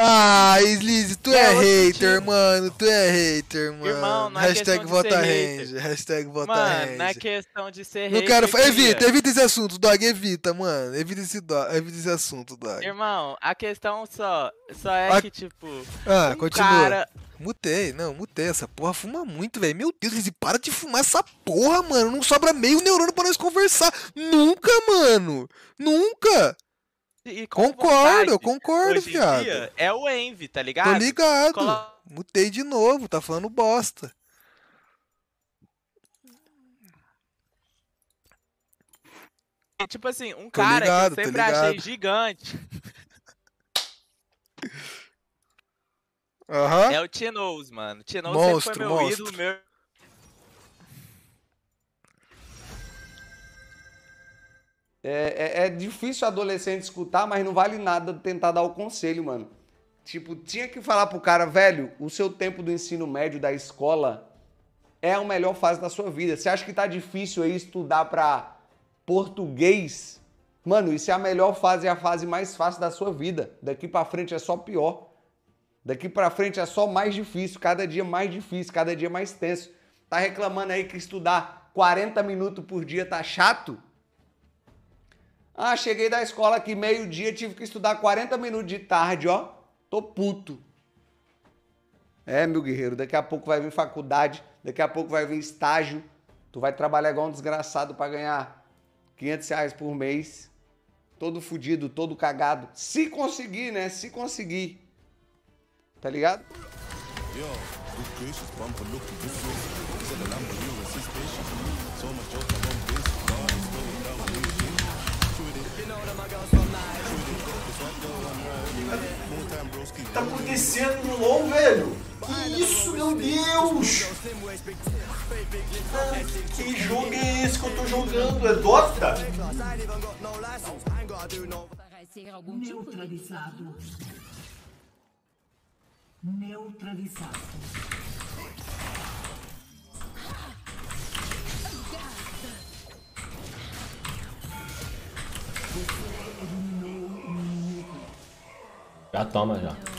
Ah, Sliz, tu é, É hater, mano. Tu é hater, mano. Irmão, não é Hashtag vota range. Hashtag vota Mano, range. não é questão de ser Não hater, quero. Evita, evita esse assunto, Dog. Evita, mano. Evita esse, do... evita esse assunto, Dog. Irmão, a questão só, só é A- que, tipo, Ah, um continua. cara... Mutei, não, mutei. Essa porra fuma muito, velho. Meu Deus, Rizzy, para de fumar essa porra, mano. Não sobra meio neurônio pra nós conversar. Nunca, mano. Nunca. E Concordo, eu vontade, concordo, hoje viado. dia, é o Envy, tá Tô ligado? ligado. Colo- Mutei de novo, tá falando bosta. Tipo assim, um Tô cara ligado, que eu sempre achei ligado. gigante Aham. é o Tinoz, mano. Tinoz Monstro, foi meu monstro. ídolo, meu... É, é, é difícil adolescente escutar, mas não vale nada tentar dar o conselho, mano. Tipo, tinha que falar pro cara, velho, o seu tempo do ensino médio da escola é a melhor fase da sua vida. Você acha que tá difícil aí estudar pra português? Mano, isso é a melhor fase, é a fase mais fácil da sua vida. Daqui pra frente é só pior. Daqui pra frente é só mais difícil, cada dia mais difícil, cada dia mais tenso. Tá reclamando aí que estudar 40 minutos por dia tá chato? Ah, cheguei da escola aqui meio-dia, tive que estudar 40 minutos de tarde, ó. Tô puto. É, meu guerreiro, daqui a pouco vai vir faculdade, daqui a pouco vai vir estágio. Tu vai trabalhar igual um desgraçado pra ganhar 500 reais por mês. Todo fudido, todo cagado. Se conseguir, né? Se conseguir. Tá ligado? O tá acontecendo no LoL, velho? Que isso, meu Deus! Ah, Que jogo é esse que eu tô jogando? É Dota? Neutralizado. Neutralizado. Já toma já.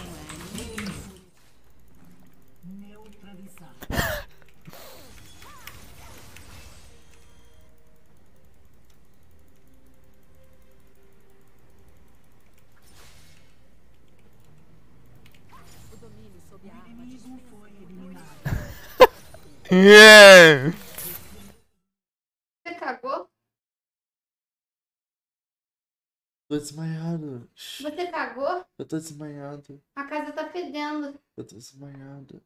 Yeah. Você cagou? Tô desmaiado. Você cagou? Eu tô desmaiado. A casa tá fedendo. Eu tô desmaiado.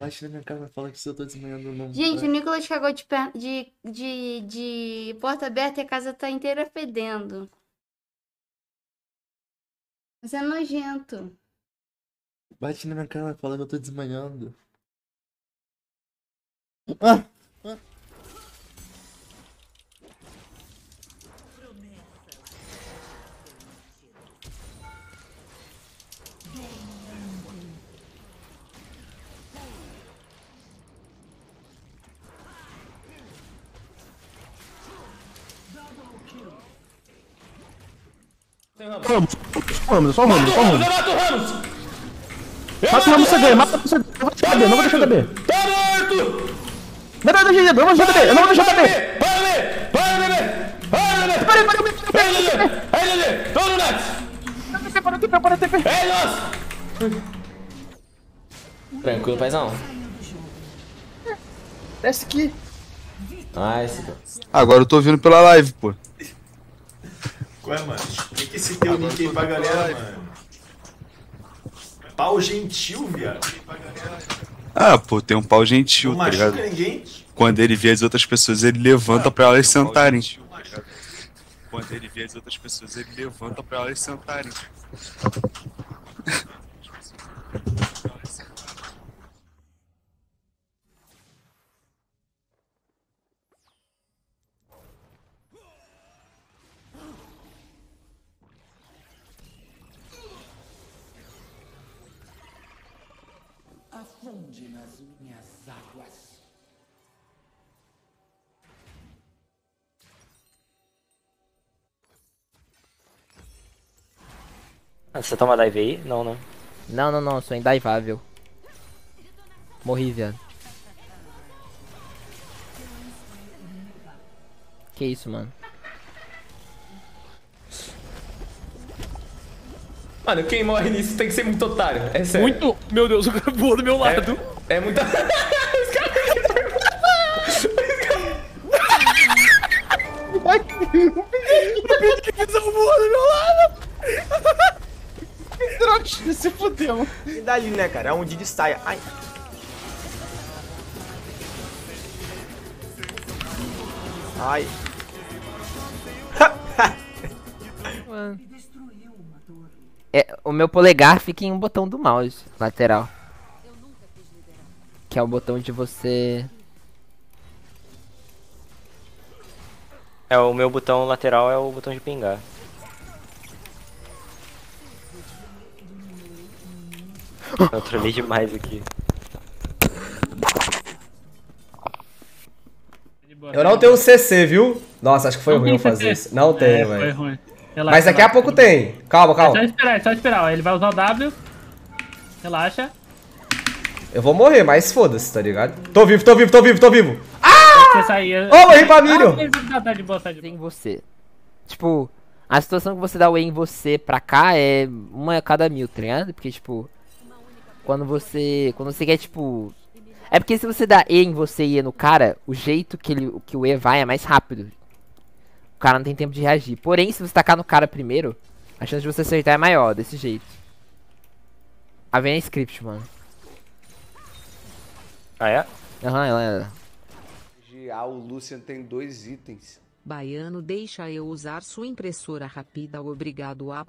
Bate na minha cara e fala que se eu tô desmaiando não. Gente, o. Nicolas cagou de, de, de, de porta aberta e a casa tá inteira fedendo. Mas é nojento. Bate na minha cara e fala que eu tô desmaiando. Ah! ah. Ramos, só Ramos, só Ramos, só Ramos. Mata o Ramos! Mata o Ramos CD, mata o Ramos CD. Eu vou deixar TB, não vou deixar TB. Tá morto! Não deixar TB, eu vou deixar TB, eu não vou deixar TB. Para, bebê! Para, bebê! Para! Peraí, peraí, peraí, Aí, Lelê! Aí, Lelê! Todo no net! peraí, para TP, para TP. É nosso! Tranquilo, paizão. Desce aqui. Nice, pô. Agora eu tô ouvindo pela live, pô. Qual é, mano? Tem que esse teu link aí pra galera, mano. Pau gentil, viado. Ah, pô, tem um pau gentil, Não tá ligado? ninguém. Quando ele vê as outras pessoas, ele levanta pra elas sentarem. Quando ele vê as outras pessoas, ele levanta pra elas sentarem. Afunde nas minhas águas. Ah, Você toma dive aí? Não, né? Não, não, não, sou indaivável. Morri, viado. Que isso, mano? Mano, quem morre nisso tem que ser muito otário. É sério. Muito. Meu Deus, o cara voou do meu lado. É, é muito. voou do meu lado. Droga, se fodeu. E dali, né, cara? É onde de saia. Ai. Ai. Mano. É, o meu polegar fica em um botão do mouse lateral. Que é o botão de você. É, o meu botão lateral é o botão de pingar. Eu trolei demais aqui. Eu não tenho CC, viu? Nossa, acho que foi Não ruim tem eu fazer isso. Não tem, É, foi velho. ruim. Relaxa, Mas daqui a pouco tem. Calma, É só calma. esperar, é só esperar. ó. Ele vai usar o W. Relaxa. Eu vou morrer, mas foda-se, tá ligado? Tô vivo, tô vivo, tô vivo, tô vivo. Você sair. Ô, morri pra Miriam. Ah, tá de boa, tá de boa. Em você. Tipo, a situação que você dá o E em você pra cá é uma a cada mil, tá ligado? Porque, tipo, quando você. Quando você quer, tipo. É porque se você dá E em você e E no cara, o jeito que, ele, que o E vai é mais rápido. O cara não tem tempo de reagir. Porém, se você tacar no cara primeiro, a chance de você acertar é maior, desse jeito. A vem é script, mano. Ah, é? Aham, ela é. Ah, o Lucian tem dois itens. Baiano, deixa eu usar sua impressora rápida. Obrigado a.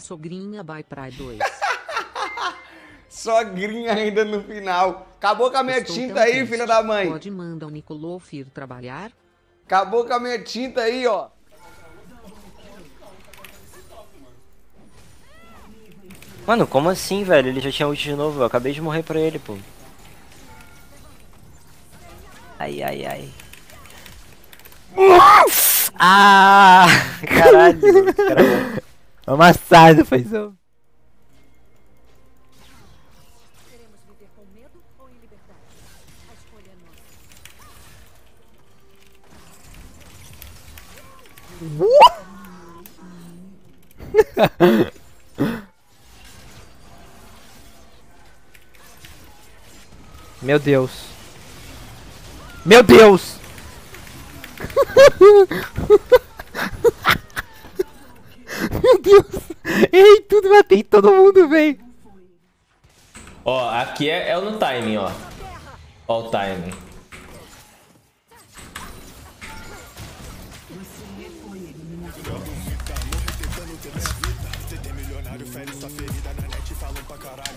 Sogrinha vai pra dois. Sogrinha ainda no final. Acabou com a minha Estou tinta aí, triste. filha da mãe. Pode mandar o Nicolau ir trabalhar? Acabou com a minha tinta aí, ó. Mano, como assim, velho? Ele já tinha ult de novo. Eu acabei de morrer pra ele, pô. Ai, ai, ai. Ah! Caralho. Caralho. Amassado, paizão. Meu Deus. Meu Deus! Meu Deus! Errei tudo, matei todo mundo, velho. Ó, aqui é, é no timing, ó. Ó o timing.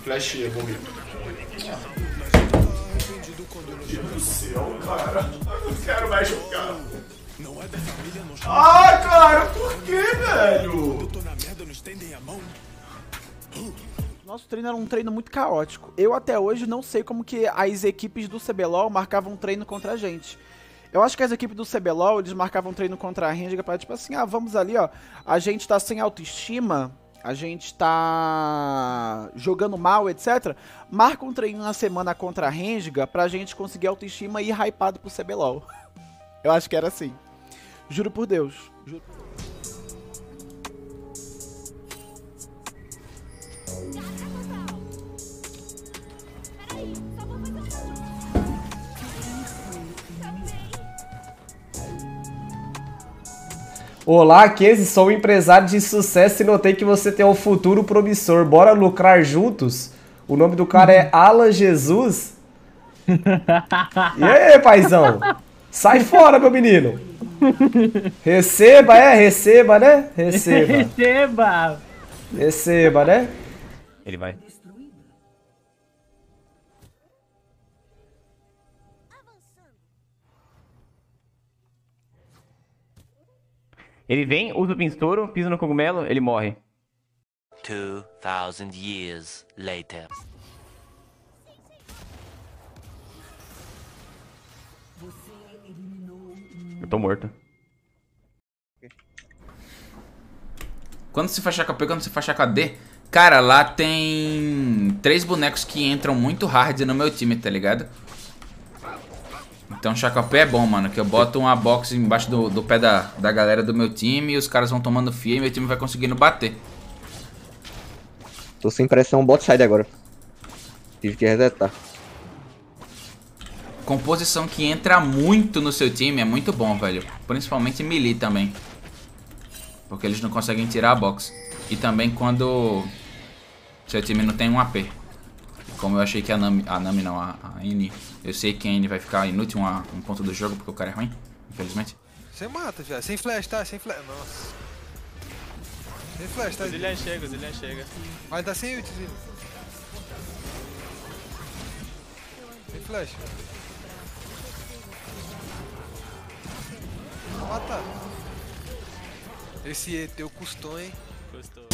Flash, eu morri. Meu Deus do céu, cara. Eu não quero mais jogar. Ah, cara, por que, velho? Nosso treino era um treino muito caótico. Eu até hoje não sei como que as equipes do CBLOL marcavam um treino contra a gente. Eu acho que as equipes do CBLOL, eles marcavam um treino contra a Renga pra tipo assim, ah, vamos ali, ó. A gente tá sem autoestima, a gente tá jogando mal, etc. Marca um treino na semana contra a Renga pra gente conseguir autoestima e ir hypado pro CBLOL. Eu acho que era assim. Juro por Deus. Juro. Olá, Kenzie, sou um empresário de sucesso e notei que você tem um futuro promissor. Bora lucrar juntos? O nome do cara é Alan Jesus. E aí, paizão? Sai fora, meu menino. Receba, é? Receba, né? Receba. Receba! Receba, né? Ele vai. Ele vem, usa o pinstouro, pisa no cogumelo, ele morre. 2000 years later. Eu tô morto. Quando se faz P, quando se faz D. cara, lá tem três bonecos que entram muito hard no meu time, tá ligado? Então Chacapé é bom, mano, que eu boto uma box embaixo do, do pé da, da galera do meu time e os caras vão tomando fia e meu time vai conseguindo bater. Tô sem pressão bot side agora. Tive que resetar. Composição que entra muito no seu time é muito bom, velho. Principalmente melee também. Porque eles não conseguem tirar a box. E também quando seu time não tem um AP. Como eu achei que a Nami, a Nami não, a, a N, eu sei que a N vai ficar inútil uma, um ponto do jogo porque o cara é ruim, infelizmente. Você mata, já. Sem flash, tá? Sem flash. Nossa. Sem flash, tá? O Zillian chega, o Zillian chega. Mas tá sem ult, Zillian. Sem flash. Mata. Esse E teu custou, hein? Custou.